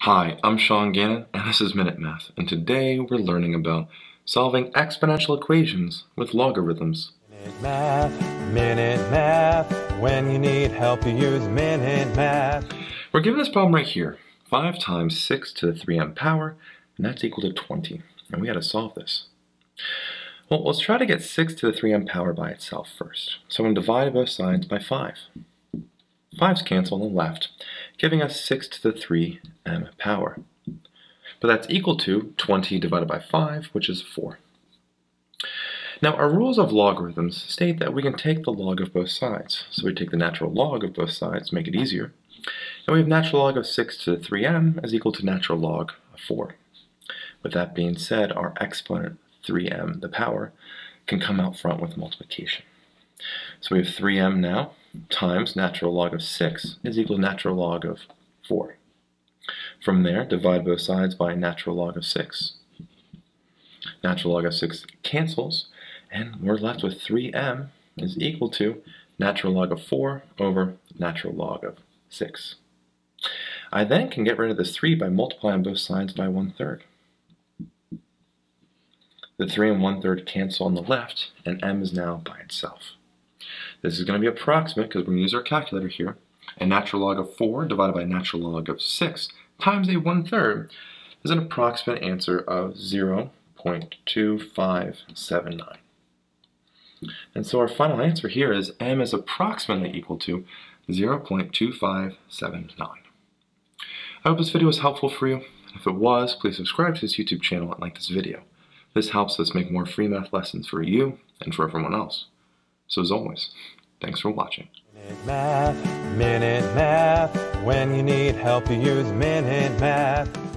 Hi, I'm Sean Gannon, and this is Minute Math, and today we're learning about solving exponential equations with logarithms. Minute Math, Minute Math, when you need help you use Minute Math. We're given this problem right here, 5 times 6 to the 3m power, and that's equal to 20, and we had to solve this. Well, let's try to get 6 to the 3m power by itself first. So I'm going to divide both sides by 5. 5's cancel on the left, giving us 6 to the 3m power. But that's equal to 20 divided by 5, which is 4. Now, our rules of logarithms state that we can take the log of both sides. So we take the natural log of both sides, to make it easier. And we have natural log of 6 to the 3m is equal to natural log of 4. With that being said, our exponent 3m, the power, can come out front with multiplication. So we have 3m now times natural log of 6 is equal to natural log of 4. From there, divide both sides by natural log of 6. Natural log of 6 cancels, and we're left with 3m is equal to natural log of 4 over natural log of 6. I then can get rid of this 3 by multiplying both sides by 1 third. The 3 and 1 third cancel on the left, and m is now by itself. This is going to be approximate because we're going to use our calculator here. A natural log of 4 divided by a natural log of 6 times a 1 third is an approximate answer of 0.2579. And so our final answer here is m is approximately equal to 0.2579. I hope this video was helpful for you. If it was, please subscribe to this YouTube channel and like this video. This helps us make more free math lessons for you and for everyone else. So as always, thanks for watching. Minute Math, Minute Math, when you need help you use Minute Math.